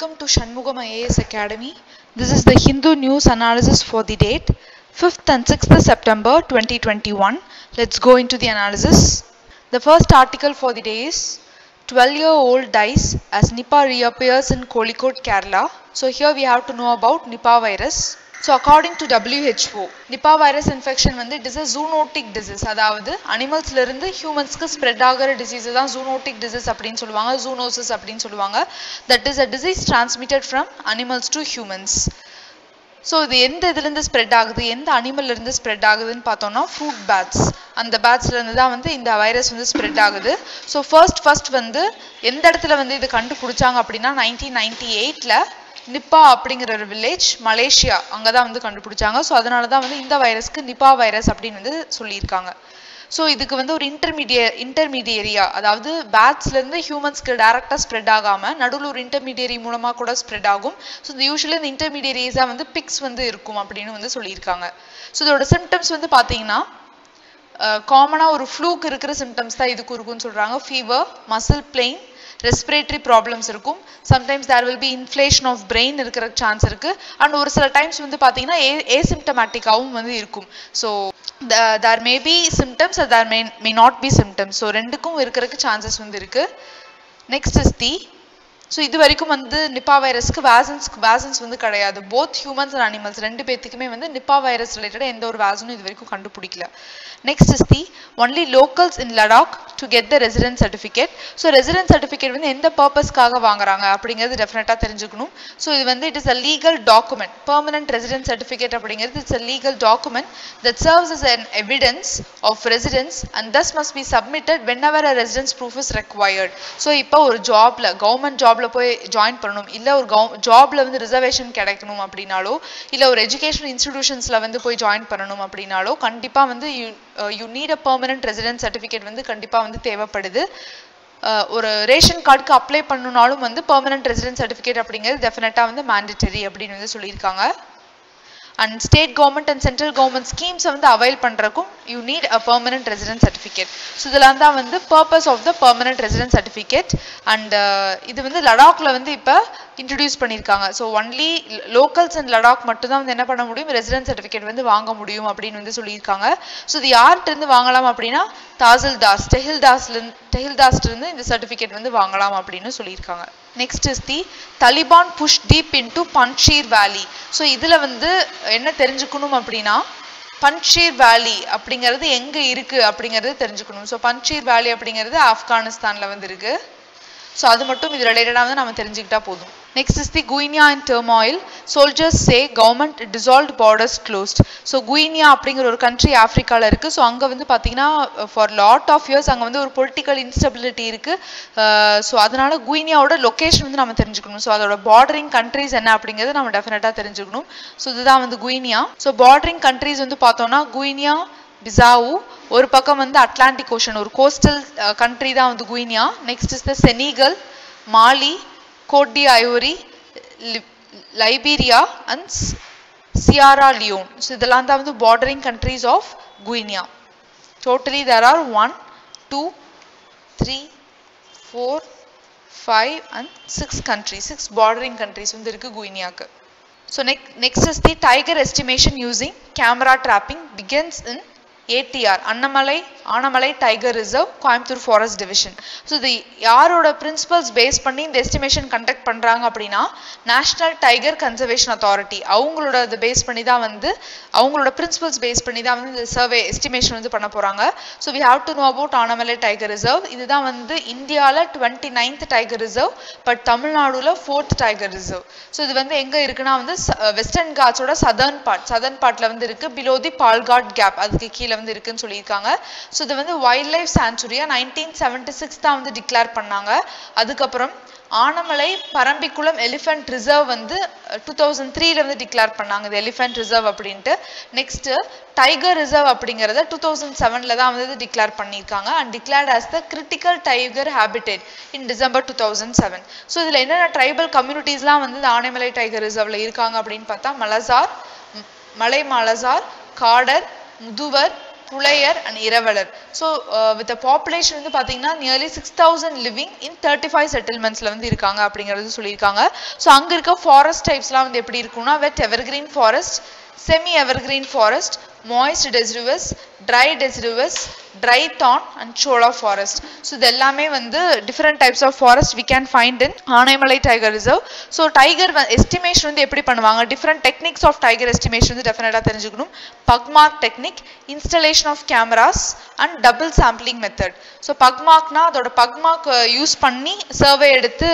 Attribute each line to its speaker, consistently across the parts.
Speaker 1: Welcome to Shanmugam IAS Academy. This is the Hindu news analysis for the date 5th and 6th September 2021. Let's go into the analysis. The first article for the day is 12 year old dies as Nipah reappears in Kozhikode, Kerala. So here we have to know about Nipah virus. So according to WHO Nipah virus infection வந்து it is a zoonotic disease அதாவது அனிமல்ஸ்லேருந்து ஹியூமன்ஸ்க்கு spread ஆகிற disease தான் zoonotic disease அப்படின்னு சொல்லுவாங்க zoonosis அப்படின்னு சொல்லுவாங்க. That is a disease transmitted from animals to humans so இது எந்த இதுலேருந்து ஸ்ப்ரெட் ஆகுது எந்த அனிமல்லேருந்து ஸ்ப்ரெட் ஆகுதுன்னு பார்த்தோம்னா ஃபுட் பேட்ஸ் அந்த பேட்ஸ்லேருந்து தான் வந்து இந்த வைரஸ் வந்து ஸ்ப்ரெட் ஆகுது. ஸோ ஃபர்ஸ்ட் ஃபர்ஸ்ட் வந்து எந்த இடத்துல வந்து இது கண்டுபிடிச்சாங்க அப்படின்னா நைன்டீன் நைன்டி எயிட்டில் நிப்பா அப்படிங்கிற ஒரு வில்லேஜ் மலேசியா அங்கே தான் வந்து கண்டுபிடிச்சாங்க. ஸோ அதனால தான் வந்து இந்த வைரஸ்க்கு நிப்பா வைரஸ் அப்படின்னு வந்து சொல்லியிருக்காங்க. ஸோ இதுக்கு வந்து ஒரு இன்டர்மீடிய இன்டர்மீடியரியா அதாவது பேட்ஸ்லேருந்து ஹியூமன்ஸ்க்கு டேரெக்டாக ஸ்ப்ரெட் ஆகாமல் நடுவில் ஒரு இன்டர்மீடியரி மூலமாக கூட ஸ்ப்ரெட் ஆகும். ஸோ இந்த யூஸ்வலி இந்த இன்டர்மீடியரிஸாக வந்து பிக்ஸ் வந்து இருக்கும் அப்படின்னு வந்து சொல்லியிருக்காங்க. ஸோ இதோட சிம்டம்ஸ் வந்து பார்த்தீங்கன்னா காமனாக ஒரு ஃப்ளூக்கு இருக்கிற சிம்டம்ஸ் தான் இதுக்கு இருக்கும்னு சொல்கிறாங்க fever muscle pain respiratory problems இருக்கும். Sometimes there will be inflation of brain இருக்கிற சான்ஸ் இருக்கு. அண்ட் ஒரு சில டைம்ஸ் வந்து பார்த்தீங்கன்னா ஏ ஏசிம்டமேட்டிக்காகவும் வந்து இருக்கும். So there may be symptoms there may may not be symptoms so ரெண்டுக்கும் இருக்கிறதுக்கு சான்சஸ் வந்து இருக்கு. நெக்ஸ்ட் இஸ் தி ஸோ இது வரைக்கும் வந்து நிப்பா வைரஸ்க்கு வேசன்ஸ் வேசன்ஸ் வந்து கிடையாது. போத் ஹியூமன்ஸ் அண்ட் அனிமல்ஸ் ரெண்டு பேத்துக்குமே வந்து நிப்பா வைரஸ் ரிலேட்டடாக எந்த ஒரு வேசனும் இது வரைக்கும் கண்டுபிடிக்கல. Next is the only locals in Ladakh to get the resident certificate so resident certificate வந்து எந்த பர்பஸ்க்காக வாங்குறாங்க அப்படிங்கிறது டெஃபினட்டாக தெரிஞ்சுக்கணும். ஸோ இது வந்து it is a legal document permanent resident certificate அப்படிங்கிறது it's a legal document that serves is an evidence of residence and thus must be submitted whenever a residence proof is required so இப்போ ஒரு ஜாப்ல government job ஜாப்ல போய் join பண்ணணும். இல்லை ஒரு கவு ஜாப்ல வந்து ரிசர்வேஷன் கிடைக்கணும் அப்படின்னாலோ இல்லை ஒரு எஜுகேஷன் இன்ஸ்டிடியூஷன்ஸ்ல வந்து போய் ஜாயின் பண்ணணும் அப்படின்னாலோ கண்டிப்பாக வந்து you you need a permanent resident certificate வந்து கண்டிப்பாக வந்து தேவைப்படுது. Uh, ஒரு ரேஷன் கார்டுக்கு அப்ளை பண்ணணுனாலும் வந்து பெர்மனன்ட் ரெசிடென்ட் சர்டிஃபிகேட் அப்படிங்கிறது டெஃபினட்டாக வந்து மேண்டட்டரி அப்படின்னு வந்து சொல்லியிருக்காங்க. And state government and central government ஸ்கீம்ஸை வந்து avail பண்ணுறக்கும் you need a permanent resident certificate so இதெல்லாம் தான் வந்து purpose of the permanent resident certificate and இது வந்து லடாக்ல வந்து இப்போ இன்ட்ரடியூஸ் பண்ணியிருக்காங்க so only locals and Ladakh மட்டும் தான் வந்து என்ன பண்ண முடியும்? ரெசிடென்ட் சர்டிஃபிகேட் வந்து வாங்க முடியும் அப்படின்னு வந்து சொல்லியிருக்காங்க. ஸோ இது யார்கிட்டருந்து வாங்கலாம் அப்படின்னா தாசில் தாஸ் டெஹில் தாஸ்லேருந்து டெஹில் இந்த சர்டிஃபிகேட் வந்து வாங்கலாம் அப்படின்னு சொல்லியிருக்காங்க. Next is the Taliban push deep into Panjshir valley so இதில் வந்து என்ன தெரிஞ்சுக்கணும் அப்படின்னா பன்ஷீர் வேலி அப்படிங்கிறது எங்கே இருக்குது அப்படிங்கிறது தெரிஞ்சுக்கணும். ஸோ பன்ஷீர் வேலி அப்படிங்கிறது ஆப்கானிஸ்தானில் வந்து இருக்குது ஸோ அது மட்டும் இது ரிலேட்டடாக வந்து நம்ம தெரிஞ்சுக்கிட்டா போதும். Next is the Guinea and turmoil soldiers say government dissolve borders closed so Guinea அப்படிங்கிற ஒரு கண்ட்ரி ஆஃப்ரிக்காவில் இருக்குது ஸோ அங்கே வந்து பார்த்தீங்கன்னா ஃபார் லாட் ஆஃப் இயர்ஸ் அங்கே வந்து ஒரு பொலிட்டிக்கல் இன்ஸ்டபிலிட்டி இருக்குது ஸோ அதனால குயினியாவோட லொக்கேஷன் வந்து நம்ம தெரிஞ்சுக்கணும். ஸோ அதோட பார்டரிங் கண்ட்ரிஸ் என்ன அப்படிங்கிறது நம்ம டெஃபினட்டாக தெரிஞ்சுக்கணும். ஸோ இதுதான் வந்து குயினியா ஸோ பார்டரிங் கண்ட்ரிஸ் வந்து பார்த்தோம்னா குயினியா பிசாவு ஒரு பக்கம் வந்து அட்லாண்டிக் ஓஷன் ஒரு கோஸ்டல் கண்ட்ரி தான் வந்து Guinea. Next is the Senegal Mali Cote Ivory Liberia and Sierra Leone so இதெல்லாம் தான் வந்து bordering countries of Guinea. Totally there are one two three four five and six country six bordering countries வந்து இருக்குது குயினியாவுக்கு so neck next is the tiger estimation using camera trapping begins in ATR Annamalai Anamalai tiger reserve Coimbatore forest division so இது யாரோட principles base பண்ணி இந்த estimation conduct பண்ணுறாங்க அப்படின்னா national tiger conservation authority அவங்களோட இது பேஸ் பண்ணி தான் வந்து அவங்களோட பிரின்சிபல்ஸ் பேஸ் பண்ணி தான் வந்து இந்த சர்வே எஸ்டிமேஷன் வந்து பண்ண போகிறாங்க so we have to know about Anamalai tiger reserve இதுதான் வந்து இந்தியாவில் twenty ninth tiger reserve but தமிழ்நாடுல ஃபோர்த் டைகர் ரிசர்வ் ஸோ இது வந்து எங்கே இருக்குன்னா வந்து வெஸ்டர்ன் காட்ஸோட சதர்ன் பார்ட் சதர்ன் பார்ட்டில் வந்து இருக்குது பிலோ தி பால்காட் கேப் அதுக்கு கீழே வந்து இருக்குன்னு சொல்லியிருக்காங்க. ஸோ இது வந்து வைல்ட் லைஃப் சான்ச்சுரியா நைன்டீன் செவன்டி சிக்ஸ் தான் வந்து டிக்ளேர் பண்ணாங்க. அதுக்கப்புறம் ஆனமலை பரம்பிக்குளம் எலிஃபென்ட் ரிசர்வ் வந்து டூ தௌசண்ட் த்ரீல வந்து டிக்ளேர் பண்ணாங்க. இது எலிஃபென்ட் ரிசர்வ் அப்படின்ட்டு. நெக்ஸ்ட் டைகர் ரிசர்வ் அப்படிங்கிறத டூ தௌசண்ட் செவன்ல தான் வந்து டிக்ளேர் பண்ணியிருக்காங்க and declared as the critical tiger habitat in December two thousand seven so இதில் என்னென்ன ட்ரைபல் கம்யூனிட்டிஸ்லாம் வந்து இந்த ஆனைமலை டைகர் ரிசர்வ்ல இருக்காங்க அப்படின்னு பார்த்தா Malasar Malai Malasar Kadar Muduvar Pulayar and Eravallar. So with population வந்து பார்த்தீங்கன்னா nearly six thousand living in thirty five செட்டில்மெண்ட்ஸில் வந்து இருக்காங்க அப்படிங்கிறது சொல்லியிருக்காங்க. ஸோ அங்கே இருக்க ஃபாரஸ்ட் டைப்ஸ்லாம் வந்து எப்படி இருக்கும்னா wet evergreen forest semi evergreen forest moist deciduous dry deciduous dry தான் அண்ட் சோலா ஃபாரஸ்ட் ஸோ இது எல்லாமே வந்து different types of forest we can find in Anaimalai tiger reserve so tiger estimation வந்து எப்படி பண்ணுவாங்க? Different techniques of tiger estimation வந்து டெஃபினட்டாக தெரிஞ்சுக்கணும். Pugmark technique installation of cameras and double sampling method so பக்மார்க்னா அதோட பக்மார்க் யூஸ் பண்ணி survey எடுத்து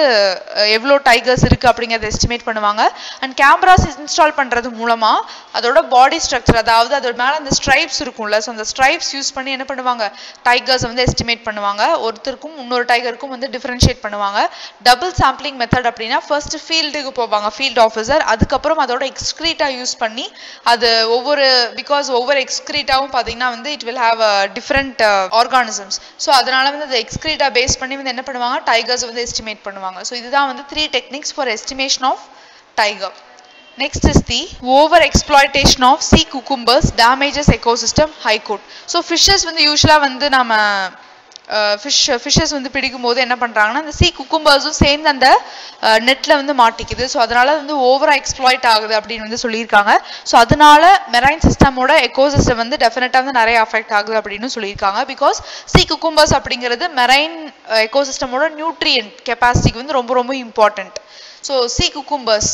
Speaker 1: எவ்வளோ டைகர்ஸ் இருக்குது அப்படிங்கிறத எஸ்டிமேட் பண்ணுவாங்க. அண்ட் கேமராஸ் இன்ஸ்டால் பண்ணுறது மூலமாக அதோட பாடி ஸ்ட்ரக்சர் அதாவது அதோட மேலே அந்த ஸ்ட்ரைப்ஸ் இருக்கும்ல ஸோ அந்த ஸ்ட்ரைப்ஸ் யூஸ் பண்ணி என்ன பண்ணுவாங்க? டைகர்ஸ் வந்து எஸ்டிமேட் பண்ணுவாங்க. ஒருத்தருக்கும் இன்னொரு டைகருக்கும் வந்து டிஃப்ரென்ஷியேட் பண்ணுவாங்க. டபுள் சாம்பிளிங் மெத்தட் அப்படின்னா ஃபர்ஸ்ட் ஃபீல்டுக்கு போவாங்க ஃபீல்ட் ஆஃபீஸர் அதுக்கப்புறம் அதோட எக்ஸ்க்ரீட்டாக யூஸ் பண்ணி அது ஒவ்வொரு பிகாஸ் ஒவ்வொரு எக்ஸ்க்ரீட்டாகவும் பார்த்தீங்கன்னா வந்து it will have different organisms so அதனால வந்து அந்த எக்ஸ்க்ரீட்டாக பேஸ் பண்ணி வந்து என்ன பண்ணுவாங்க? டைகர்ஸ் வந்து எஸ்டிமேட் பண்ணுவாங்க. ஸோ இதுதான் வந்து three techniques for estimation of tiger Next is the over exploitation of sea cucumbers damages ecosystem high court. So fishes வந்து யூஸ்வலாக வந்து நம்ம ஃபிஷ் ஃபிஷ்ஷஸ் வந்து பிடிக்கும் போது என்ன பண்ணுறாங்கன்னா அந்த சீ குக்கும்பர்ஸும் சேர்ந்து அந்த நெட்டில் வந்து மாட்டிக்குது. ஸோ அதனால வந்து ஓவராக எக்ஸ்ப்ளாய்ட் ஆகுது அப்படின்னு வந்து சொல்லியிருக்காங்க. ஸோ அதனால மெரைன் சிஸ்டமோட எக்கோசிஸ்டம் வந்து டெஃபினட்டாக வந்து நிறைய அஃபெக்ட் ஆகுது அப்படின்னு சொல்லியிருக்காங்க. பிகாஸ் சீ குக்கும்பர்ஸ் அப்படிங்கிறது மெரைன் எக்கோசிஸ்டமோட நியூட்ரியன்ட் கெப்பாசிட்டிக்கு வந்து ரொம்ப ரொம்ப important So sea cucumbers,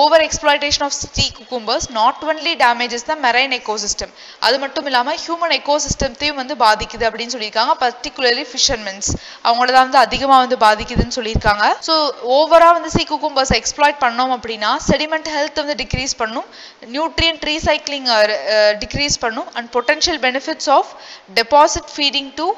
Speaker 1: over exploitation of sea cucumbers not only damages the marine ecosystem அது மட்டும் இல்லாமல் ஹியூமன் எக்கோசிஸ்டத்தையும் வந்து பாதிக்குது அப்படின்னு சொல்லியிருக்காங்க. பர்டிகுலர்லி ஃபிஷர்மென்ஸ் அவங்கள தான் வந்து அதிகமாக வந்து பாதிக்குதுன்னு சொல்லியிருக்காங்க. ஸோ ஓவராக வந்து sea cucumbers எக்ஸ்ப்ளாய்ட் பண்ணோம் அப்படின்னா செடிமெண்ட் ஹெல்த் வந்து டிக்ரீஸ் பண்ணும் நியூட்ரியன்ட் ரீசைக்ளிங் டிக்ரீஸ் பண்ணும் and potential benefits of deposit feeding to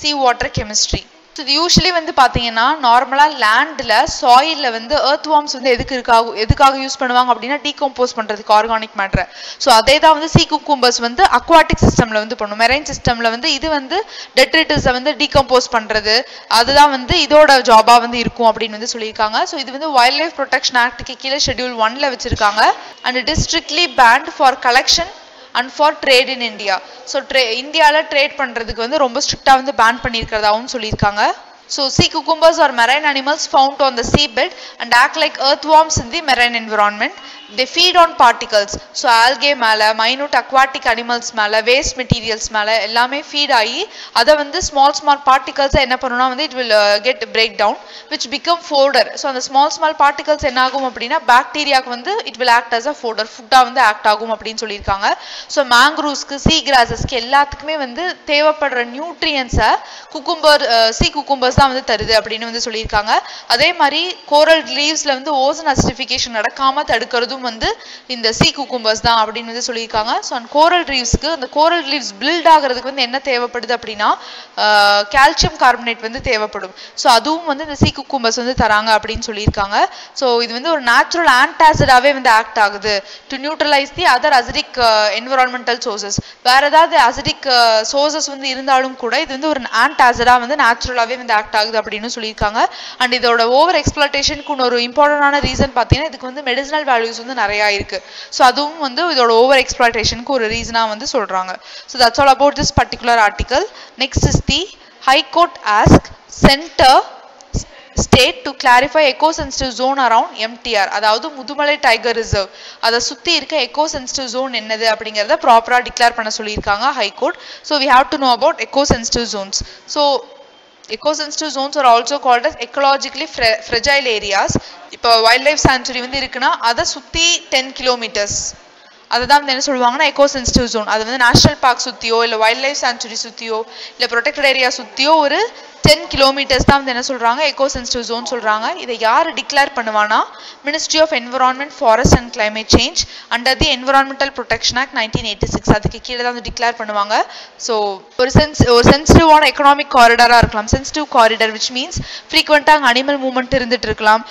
Speaker 1: sea water chemistry so இது யூஸ்வலி வந்து பார்த்தீங்கன்னா நார்மலாக லேண்டில் சாயிலில் வந்து ஏர்த் வார்ம்ஸ் வந்து எதுக்கு இருக்காக எதுக்காக யூஸ் பண்ணுவாங்க அப்படின்னா டீகம்போஸ் பண்ணுறதுக்கு ஆர்கானிக் மேட்ரை ஸோ அதே தான் வந்து சீ குக்கும்பர்ஸ் வந்து அக்வாட்டிக் சிஸ்டமில் வந்து பண்ணும். மெரைன் சிஸ்டமில் வந்து இது வந்து டெட்ரிட்டஸை வந்து டீகம்போஸ் பண்ணுறது அதுதான் வந்து இதோட ஜாபாக வந்து இருக்கும் அப்படின்னு வந்து சொல்லியிருக்காங்க. ஸோ இது வந்து வைல்ட் லைஃப் ப்ரொடெக்ஷன் ஆக்டுக்கு கீழே ஷெட்யூல் ஒன்ல வச்சுருக்காங்க. And strictly banned for collection and for trade in India so tray இந்தியாவில் ட்ரேட் பண்ணுறதுக்கு வந்து ரொம்ப ஸ்ட்ரிக்டாக வந்து பேன் பண்ணியிருக்கிறதாகவும் சொல்லியிருக்காங்க so sea cucumbers are marine animals found on the sea bed and act like earthworms in the marine environment They feed on particles. So algae மேலே minute aquatic animals மேலே வேஸ்ட் மெட்டீரியல்ஸ் மேலே எல்லாமே feet ஆகி அதை வந்து small small பார்ட்டிகல்ஸை என்ன பண்ணுன்னா வந்து it will get break down which become fodder so அந்த ஸ்மால் ஸ்மால் பார்ட்டிகல்ஸ் என்ன ஆகும் அப்படின்னா பாக்டீரியாவுக்கு வந்து it will act as a fodder ஃபுட்டாக வந்து ஆக்ட் ஆகும் அப்படின்னு சொல்லியிருக்காங்க. ஸோ மேங்க்ரூவ்ஸ்க்கு சீ கிராசஸ்க்கு எல்லாத்துக்குமே வந்து தேவைப்படுற நியூட்ரியன்ஸை குக்கும்பர் சி குக்கும்பர்ஸ் தான் வந்து தருது அப்படின்னு வந்து சொல்லியிருக்காங்க. அதே மாதிரி கோரல் லீவ்ஸில் வந்து ஓசன் அசிடிஃபிகேஷன் நடக்காமல் தடுக்கிறதும் வந்து இந்த சீ குக்கும்பர்ஸ் தான் அப்படின்னு வந்து சொல்லியிருக்காங்க. ஸோ அந்த கோரல் ரீவ்ஸ்க்கு அந்த கோரல் ரீவ்ஸ் பில்ட் ஆகிறதுக்கு வந்து என்ன தேவைப்படுது அப்படின்னா கால்சியம் கார்பனேட் வந்து தேவைப்படும். ஸோ அதுவும் வந்து இந்த சீ குக்கும்பர்ஸ் வந்து தராங்க அப்படின்னு சொல்லியிருக்காங்க. ஸோ இது வந்து ஒரு நேச்சுரல் ஆன்டாசிடாவே வந்து ஆக்ட் ஆகுது. To neutralize the other acidic environmental sources வேற ஏதாவது அசிடிக் சோர்சஸ் வந்து இருந்தாலும் கூட இது வந்து ஒரு ஆன்டாசிடா வந்து நேச்சுரலாகவே வந்து ஆக்ட் ஆகுது அப்படின்னு சொல்லியிருக்காங்க. அண்ட் இதோட ஓவர் எக்ஸ்பிளட்டேஷனுக்கு ஒரு இம்பார்ட்டண்டான ரீசன் பார்த்தீங்கன்னா இதுக்கு வந்து மெடிசனல் வேல்யூஸ் வந்து நிறையா இருக்கு. ஸோ அதுவும் வந்து இதோட ஓவர் எக்ஸ்பிளட்டேஷனுக்கு ஒரு ரீசனாக வந்து சொல்றாங்க. So that's all about this particular article next is the high court ask centre state to clarify eco sensitive zone around MTR அதாவது முதுமலை டைகர் ரிசர்வ் அதை சுற்றி இருக்க எக்கோ சென்சிட்டிவ் ஜோன் என்னது அப்படிங்கிறத ப்ராப்பராக டிக்ளேர் பண்ண சொல்லியிருக்காங்க high court so we have to know about eco sensitive zones so ecosensitive zones are also called as ecologically fragile fragile areas. இப்போ வைல்ட் லைஃப் சாங்சுரி வந்து இருக்குன்னா அதை சுற்றி டென் கிலோமீட்டர்ஸ் அதை தான் வந்து என்ன சொல்லுவாங்கன்னா எக்கோ சென்சிட்டிவ் ஜோன் அது வந்து நேஷனல் பார்க் சுற்றியோ இல்லை வைல்ட் லைஃப் சாங்சுரி சுற்றியோ இல்லை ப்ரொடெக்டட் ஏரியா சுற்றியோ ஒரு டென் கிலோமீட்டர்ஸ் தான் வந்து என்ன சொல்கிறாங்க எக்கோ சென்சிட்டிவ் ஜோன் சொல்கிறாங்க இதை யார் டிக்ளேர் பண்ணுவானா ministry of environment forest and climate change under the environmental protection act nineteen eighty six அதுக்கு கீழே தான் வந்து டிக்ளேர் பண்ணுவாங்க. ஸோ ஒரு சென்ஸ் ஒரு சென்சிட்டிவான எக்கனாமிக் காரிடராக இருக்கலாம். சென்சிட்டிவ் காரிடர் விச் மீன்ஸ் ஃப்ரீக்வெண்ட்டாக அங்கே அனிமல் மூவ்மெண்ட் இருந்துட்டு இருக்கலாம்.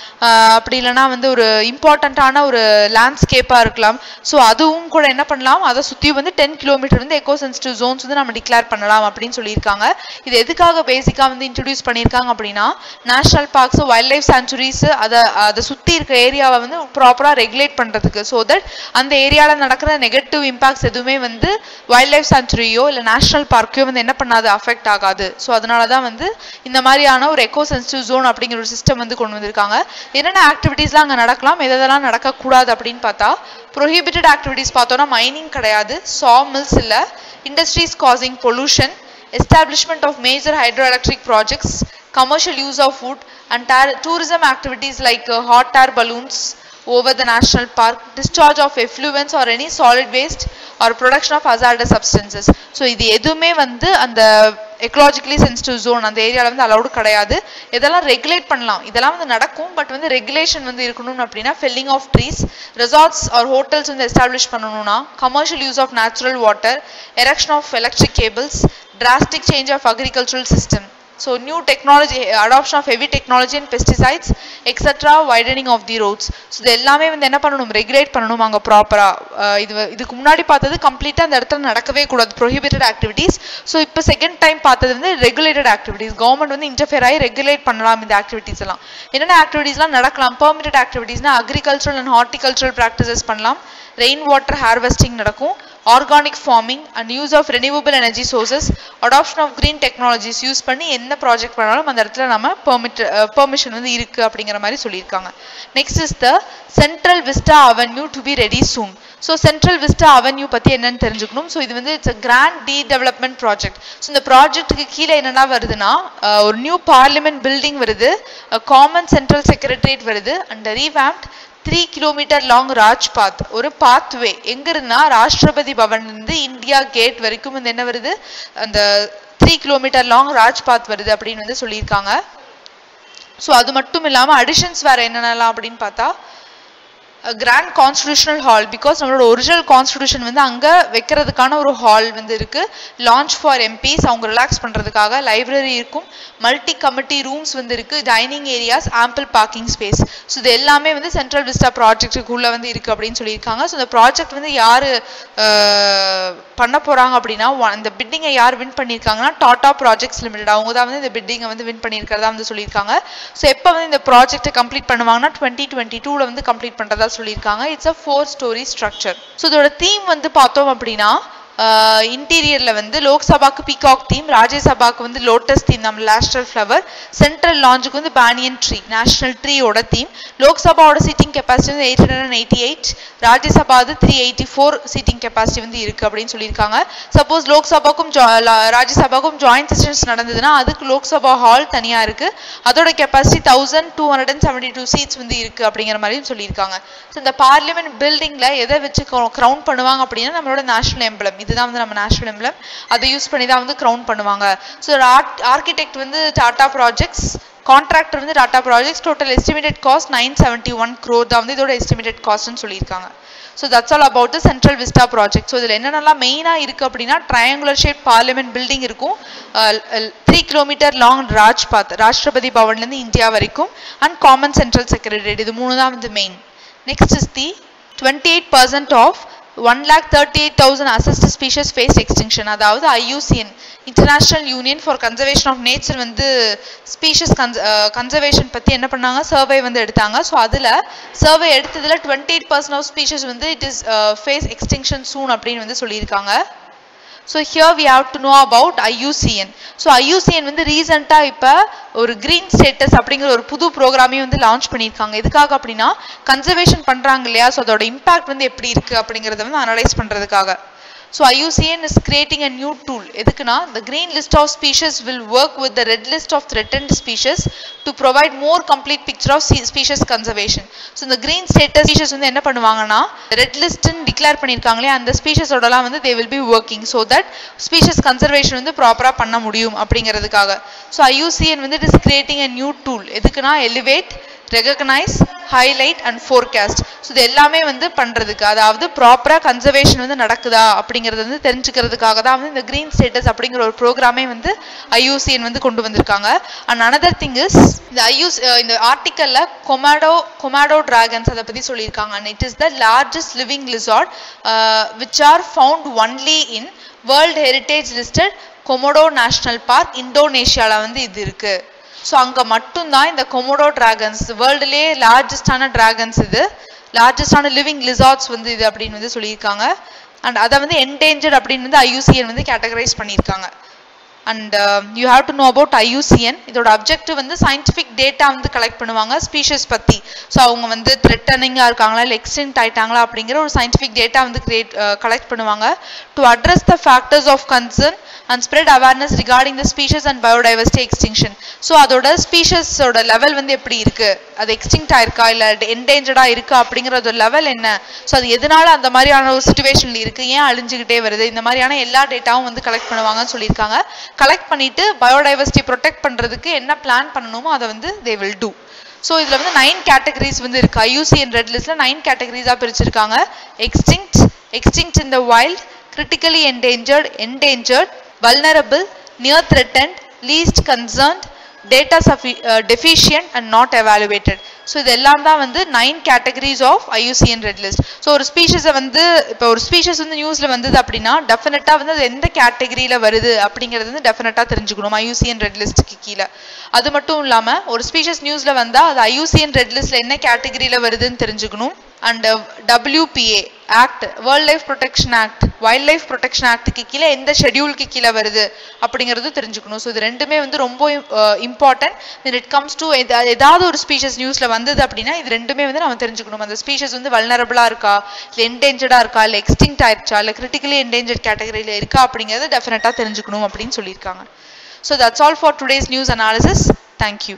Speaker 1: அப்படி இல்லைனா வந்து ஒரு இம்பார்ட்டண்ட்டான ஒரு லேண்ட்ஸ்கேப்பாக இருக்கலாம். ஸோ அதுவும் கூட என்ன பண்ணலாம்? அதை சுற்றி வந்து டென் கிலோமீட்டர் வந்து எக்கோ சென்சிட்டிவ் ஜோன்ஸ் வந்து நம்ம டிக்ளேர் பண்ணலாம் அப்படின்னு சொல்லியிருக்காங்க. இது எதுக்காக பேசிக்காக வந்து வந்து இன்ட்ரடியூஸ் பண்ணியிருக்காங்க அப்படின்னா national parks wild life sanctuaries அதை அதை சுற்றி இருக்க ஏரியாவை வந்து ப்ராப்பராக ரெகுலேட் பண்ணுறதுக்கு ஸோ தட் அந்த ஏரியாவில் நடக்கிற நெகட்டிவ் இம்பாக்ட்ஸ் எதுவுமே வந்து வைல்ட் லைஃப் சாங்சுரியோ இல்லை நேஷனல் பார்க்கையோ வந்து என்ன பண்ணாது அஃபெக்ட் ஆகாது. ஸோ அதனால தான் வந்து இந்த மாதிரியான ஒரு எக்கோ சென்சிட்டிவ் ஜோன் அப்படிங்கிற ஒரு சிஸ்டம் வந்து கொண்டு வந்திருக்காங்க. என்னென்ன ஆக்டிவிட்டீஸ்லாம் அங்கே நடக்கலாம் எதெல்லாம் நடக்கக்கூடாது அப்படின்னு பார்த்தா ப்ரொஹிபிட்டட் ஆக்டிவிட்டீஸ் பார்த்தோன்னா மைனிங் கிடையாது சா மில்ஸ் இல்லை industries causing pollution establishment of major hydroelectric projects, commercial use of wood, and tourism activities like uh, hot air balloons over the national park, discharge of effluents or any solid waste or production of hazardous substances. So இது எதுவுமே வந்து அந்த ecologically sensitive zone அந்த ஏரியாவில் வந்து allowed கிடையாது. இதெல்லாம் regulate பண்ணலாம். இதெல்லாம் வந்து நடக்கும் பட் வந்து ரெகுலேஷன் வந்து இருக்கணும் அப்படின்னா felling of trees resorts or hotels வந்து எஸ்டாப்ளிஷ் பண்ணணும்னா commercial use of natural water erection of electric cables drastic change of agricultural system So new technology, adoption of heavy technology and pesticides, etc. widening of the roads. So இது எல்லாமே வந்து என்ன பண்ணணும்? Regulate பண்ணணும் அங்கே ப்ராப்பராக இது இதுக்கு முன்னாடி பார்த்தது கம்ப்ளீட்டாக அந்த இடத்துல நடக்கவே கூடாது. ப்ரொஹிபிட்டட் ஆக்டிவிட்டீஸ் ஸோ இப்போ செகண்ட் டைம் பார்த்தது வந்து ரெகுலேட்டட் ஆக்டிவிட்டீஸ் கவர்மெண்ட் வந்து இன்டர்ஃபியர் ஆகி ரெகுலேட் பண்ணலாம் இந்த ஆக்டிவிட்டீஸ் எல்லாம். என்னென்ன ஆக்டிவிட்டீஸ்லாம் நடக்கலாம்? பெர்மிட்டட் ஆக்டிவிட்டீஸ்னா அக்ரிகல்ச்சரல் அண்ட் ஹார்டிகல்ச்சரல் ப்ராக்டிசஸ் பண்ணலாம். ரெயின் வாட்டர் ஹார்வெஸ்டிங் நடக்கும். Organic farming and use of renewable energy sources adoption of green technologies use பண்ணி என்ன ப்ராஜெக்ட் பண்ணாலும் அந்த இடத்துல நம்ம பெர்மிட் பெர்மிஷன் வந்து இருக்கு அப்படிங்கிற மாதிரி சொல்லியிருக்காங்க. Next is the central vista avenue to be ready soon so central vista avenue பற்றி என்னன்னு தெரிஞ்சுக்கணும். ஸோ இது வந்து it's grand the development project so இந்த ப்ராஜெக்ட்டுக்கு கீழே என்னென்ன வருதுன்னா ஒரு நியூ பார்லிமெண்ட் பில்டிங் வருது காமன் சென்ட்ரல் செக்ரட்டரியேட் வருது and revamped three kilometre long Rajpath ஒரு பாத்வே எங்கிருந்தா ராஷ்டிரபதி பவன் இருந்து இந்தியா கேட் வரைக்கும் வந்து என்ன வருது? அந்த த்ரீ கிலோமீட்டர் லாங் ராஜ்பாத் வருது அப்படின்னு வந்து சொல்லியிருக்காங்க. ஸோ அது மட்டும் இல்லாம அடிஷன்ஸ் வேற என்னென்னலாம் அப்படின்னு பார்த்தா கிராண்ட் கான்ஸ்டியூஷனல் ஹால் பிகாஸ் நம்மளோட ஒரிஜினல் கான்ஸ்டியூஷன் வந்து அங்கே வைக்கிறதுக்கான ஒரு ஹால் வந்து இருக்குது லான்ச் ஃபார் எம்பிஸ் அவங்க ரிலாக்ஸ் பண்ணுறதுக்காக லைப்ரரி இருக்கும். மல்டி கமிட்டி ரூம்ஸ் வந்து இருக்குது dining areas ample parking space so இது எல்லாமே வந்து சென்ட்ரல் விஸ்டா ப்ராஜெக்ட்டுக்குள்ள வந்து இருக்குது அப்படின்னு சொல்லியிருக்காங்க. ஸோ இந்த ப்ராஜெக்ட் வந்து யார் பண்ண போகிறாங்க அப்படின்னா அந்த பிட்டிங்கை யார் வின் பண்ணியிருக்காங்கன்னா டாடா ப்ராஜெக்ட்ஸ் லிமிடெட் அவங்க தான் வந்து இந்த பிட்டிங்கை வந்து வின் பண்ணியிருக்கிறதா வந்து சொல்லியிருக்காங்க. ஸோ எப்போ வந்து இந்த ப்ராஜெக்ட்டை கம்ப்ளீட் பண்ணுவாங்கன்னா டுவெண்ட்டி டுவெண்ட்டி டூவில் வந்து கம்ப்ளீட் பண்ணுறதா சொல்லியிருக்காங்க. It's a four storey structure so இதோட தீம் வந்து பார்த்தோம் அப்படின்னா இன்டீரியரில் வந்து லோக்சபாக்கு பீகாக் தீம் ராஜ்யசபாக்கு வந்து லோட்டஸ் தீம் நம்ம லாஸ்டர் ஃப்ளவர் சென்ட்ரல் லாஞ்சுக்கு வந்து பேனியன் ட்ரீ நேஷனல் ட்ரீயோட தீம் லோக்சபாவோட சீட்டிங் கெப்பாசிட்டி வந்து eight hundred eighty eight Rajya Sabha வந்து three eighty four seating capacity வந்து இருக்குது அப்படின்னு சொல்லியிருக்காங்க. சப்போஸ் லோக்சபாக்கும் ராஜ்யசபாக்கும் ஜாயிண்ட் செஷன்ஸ் நடந்ததுன்னா அதுக்கு லோக்சபா ஹால் தனியாக இருக்குது அதோட capacity thousand two hundred and seventy two seats வந்து இருக்குது அப்படிங்கிற மாதிரியும் சொல்லியிருக்காங்க. ஸோ இந்த பார்லிமெண்ட் பில்டிங்கில் எதை வச்சு க்ரௌண்ட் பண்ணுவாங்க அப்படின்னா நம்மளோட நேஷனல் எம்பளம் இதுதான் வந்து நம்ம நேஷனல் எம்பளம் அதை யூஸ் பண்ணி தான் வந்து க்ரௌன் பண்ணுவாங்க. ஸோ ஆர்கிடெக்ட் வந்து டாடா ப்ராஜெக்ட்ஸ் கான்ட்ராக்டர் வந்து Tata projects total estimated cost nine seventy one crore தான் வந்து இதோட எஸ்டிமேட்டட் காஸ்ட்னு சொல்லியிருக்காங்க. So that's all about the Central Vista project so இதில் என்னென்னலாம் மெயினாக இருக்குது அப்படின்னா ட்ரையாங்குலர் ஷேப் பார்லிமெண்ட் பில்டிங் இருக்கும். Three kilometre long Rajpath Rashtrapati பவன்லேருந்து India வரைக்கும். அண்ட் காமன் சென்ட்ரல் செக்ரட்டரியேட் இது மூணு தான் வந்து main next is the twenty eight percent of one lakh thirty eight thousand assessed species face extinction அதாவது IUCN International Union for Conservation of Nature வந்து species guns conservation பற்றி என்ன பண்ணாங்க? Survey வந்து எடுத்தாங்க. ஸோ அதில் survey எடுத்ததில் twenty eight percent of species வந்து it is face extinction soon அப்படின்னு வந்து சொல்லியிருக்காங்க. So here we have to know about IUCN so IUCN வந்து ரீசெண்டாக இப்போ ஒரு கிரீன் ஸ்டேட்டஸ் அப்படிங்கிற ஒரு புது ப்ரோக்ராமையும் வந்து லான்ச் பண்ணியிருக்காங்க. எதுக்காக அப்படின்னா கன்சர்வேஷன் பண்ணுறாங்க இல்லையா? ஸோ அதோட இம்பாக்ட் வந்து எப்படி இருக்குது அப்படிங்கிறத வந்து அனலைஸ் பண்ணுறதுக்காக so IUCN is creating a new tool எதுக்குன்னா the green list of species will work with the red list of threatened species to provide more complete picture of se- species conservation so இந்த green status species வந்து என்ன பண்ணுவாங்கன்னா red லிஸ்ட்னு declare பண்ணியிருக்காங்களே அந்த ஸ்பீஷஸோடலாம் வந்து they will be working so that species conservation வந்து ப்ராப்பராக பண்ண முடியும் அப்படிங்கிறதுக்காக ஸோ IUCN வந்து it is creating a new tool எதுக்குன்னா elevate recognise highlight and forecast so இது எல்லாமே வந்து பண்ணுறதுக்கு அதாவது ப்ராப்பராக கன்சர்வேஷன் வந்து நடக்குதா அப்படிங்கிறது வந்து தெரிஞ்சுக்கிறதுக்காக தான் வந்து இந்த க்ரீன் ஸ்டேட்டஸ் அப்படிங்கிற ஒரு ப்ரோக்ராமே வந்து ஐயூசிஎன் வந்து கொண்டு வந்திருக்காங்க. அண்ட் அனதர் திங் இஸ் இந்த ஐயூஸ் இந்த ஆர்டிக்கலில் கொமாடோ கொமாடோ டிராகன்ஸ் அதை பற்றி சொல்லியிருக்காங்க. And it is the largest living lizard which are found only in world heritage listed Komodo National Park இந்தோனேஷியாவில் வந்து இது இருக்குது ஸோ அங்கே மட்டும்தான் இந்த கொமோடோ டிராகன்ஸ் வேர்ல்டுலே லார்ஜஸ்டான டிராகன்ஸ் இது. லார்ஜஸ்டான லிவிங் லிசார்ட்ஸ் வந்து இது அப்படின்னு வந்து சொல்லியிருக்காங்க. அண்ட் அதை வந்து என்டேஞ்சர்ட் அப்படின்னு வந்து ஐயூசிஎன் வந்து கேட்டகரைஸ் பண்ணியிருக்காங்க. And you have to know about IUCN இதோட அப்ஜெக்டிவ் வந்து சயின்டிஃபிக் டேட்டா வந்து கலெக்ட் பண்ணுவாங்க ஸ்பீஷஸ் பற்றி ஸோ அவங்க வந்து த்ரெட்டனிங்காக இருக்காங்களா இல்லை எக்ஸ்டென்ட் ஆகிட்டாங்களா அப்படிங்கிற ஒரு சயின்டிஃபிக் டேட்டா வந்து கிரியேட் கலெக்ட் uh, பண்ணுவாங்க. To address the factors of concern and spread awareness regarding the species and biodiversity extinction so அதோட ஸ்பீஷஸோட லெவல் வந்து எப்படி இருக்குது அது எக்ஸ்டிங்ட் ஆயிருக்கா இல்லை என்டேஞ்சர்டாக இருக்கா அப்படிங்கிற ஒரு லெவல் என்ன? ஸோ அது எதனால அந்த மாதிரியான ஒரு சுச்சுவேஷனில் இருக்குது ஏன் அழிஞ்சுக்கிட்டே வருது? இந்த மாதிரியான எல்லா டேட்டாவும் வந்து கலெக்ட் பண்ணுவாங்கன்னு சொல்லியிருக்காங்க. கலெக்ட் பண்ணிட்டு பயோடைவர்சிட்டி ப்ரொடெக்ட் பண்ணுறதுக்கு என்ன பிளான் பண்ணணுமோ அதை வந்து தே வில் டூ ஸோ இதில் வந்து நைன் கேட்டகரிஸ் வந்து இருக்குது ஐயூசிஎன் ரெட் லிஸ்ட்டில் நைன் கேட்டகரிஸாக பிரிச்சிருக்காங்க. Extinct extinct in the wild critically endangered endangered vulnerable near threatened least concerned data Safi deficient and not evaluated so இது எல்லாம் தான் வந்து nine categories of IUCN red list so ஒரு ஸ்பீஷஸை வந்து இப்போ ஒரு ஸ்பீஷஸ் வந்து நியூஸில் வந்தது அப்படின்னா டெஃபினட்டாக வந்து அது எந்த கேட்டகரியில் வருது அப்படிங்கிறது வந்து டெஃபினட்டாக தெரிஞ்சுக்கணும் ஐயூசிஎன் ரெட் லிஸ்ட்டுக்கு கீழே. அது மட்டும் இல்லாமல் ஒரு ஸ்பீஷஸ் நியூஸில் வந்தால் அது ஐயூசிஎன் ரெட் லிஸ்ட்டில் என்ன கேட்டகரியில் வருதுன்னு தெரிஞ்சுக்கணும். And WPA uh, act world life protection act wild life protection ஆக்டுக்கு கீழே எந்த ஷெடியூலுக்கு கீழே வருது அப்படிங்கிறது தெரிஞ்சுக்கணும். ஸோ இது ரெண்டுமே வந்து ரொம்ப இம்பார்ட்டன்ட் இட் கம்ஸ் டு ஏதாவது ஒரு ஸ்பீஷஸ் நியூஸில் வந்தது அப்படின்னா இது ரெண்டுமே வந்து நம்ம தெரிஞ்சுக்கணும். அந்த ஸ்பீஷஸ் வந்து வல்னரபிளாக இருக்கா? இல்லை என்டேஞ்சர்டாக இருக்கா? இல்லை எக்ஸ்டிங்ட் ஆயிடுச்சா இல்லை கிரிட்டிக்கலி என்டேஞ்சர்ட் கேட்டகரியில் இருக்கா? அப்படிங்கிறது டெஃபினட்டாக தெரிஞ்சுக்கணும் அப்படின்னு சொல்லியிருக்காங்க. So that's all for today's news analysis thank you